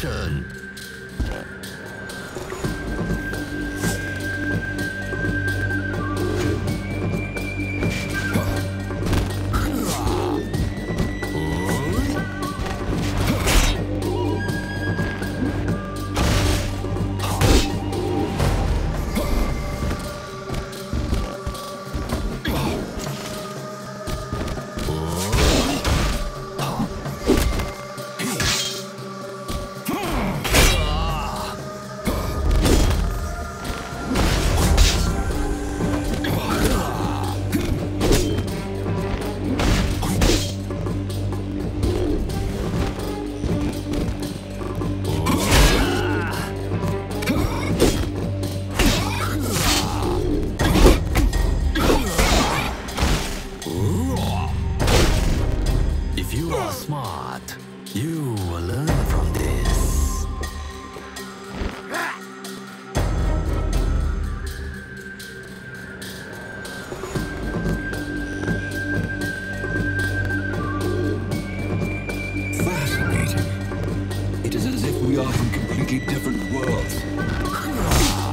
Junction. You are smart. You will learn from this. Fascinating. It is as if we are from completely different worlds.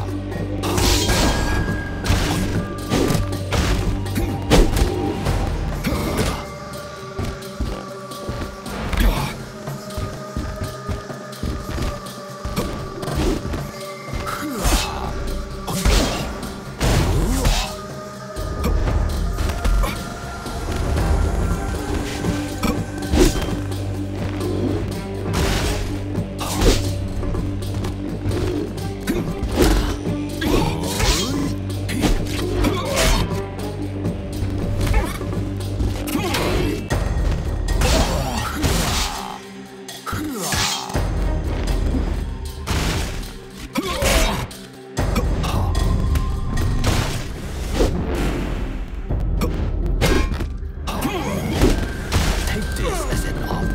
take this as an offer.